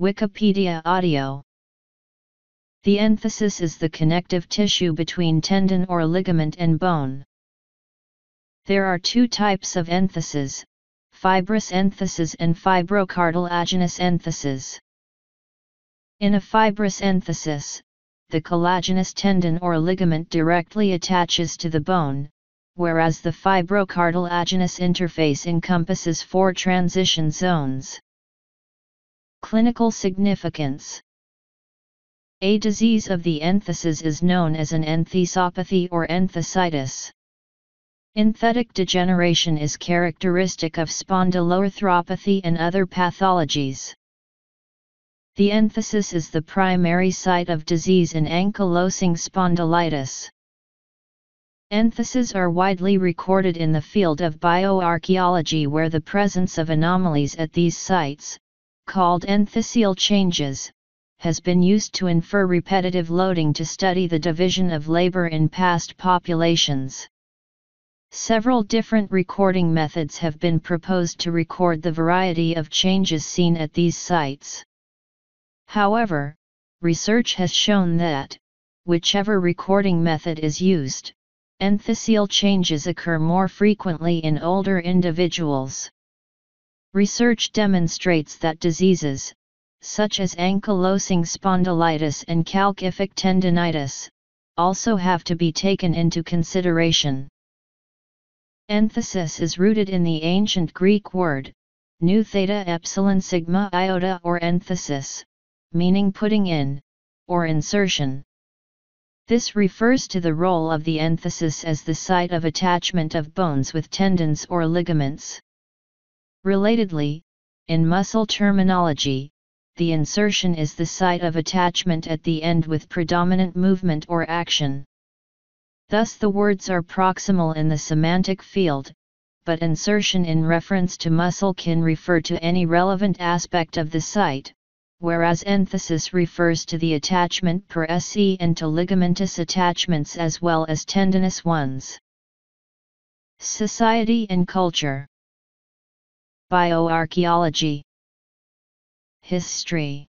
Wikipedia Audio The enthesis is the connective tissue between tendon or ligament and bone. There are two types of enthesis, fibrous enthesis and fibrocartilaginous enthesis. In a fibrous enthesis, the collagenous tendon or ligament directly attaches to the bone, whereas the fibrocartilaginous interface encompasses four transition zones. Clinical significance A disease of the enthesis is known as an enthesopathy or enthesitis. Enthetic degeneration is characteristic of spondyloarthropathy and other pathologies. The enthesis is the primary site of disease in ankylosing spondylitis. Entheses are widely recorded in the field of bioarchaeology where the presence of anomalies at these sites, called entheseal changes, has been used to infer repetitive loading to study the division of labor in past populations. Several different recording methods have been proposed to record the variety of changes seen at these sites. However, research has shown that, whichever recording method is used, entheseal changes occur more frequently in older individuals. Research demonstrates that diseases, such as ankylosing spondylitis and calcific tendinitis, also have to be taken into consideration. Enthesis is rooted in the ancient Greek word, nu theta epsilon sigma iota or enthesis, meaning putting in, or insertion. This refers to the role of the enthesis as the site of attachment of bones with tendons or ligaments. Relatedly, in muscle terminology, the insertion is the site of attachment at the end with predominant movement or action. Thus the words are proximal in the semantic field, but insertion in reference to muscle can refer to any relevant aspect of the site, whereas enthesis refers to the attachment per se and to ligamentous attachments as well as tendinous ones. Society and Culture Bioarchaeology History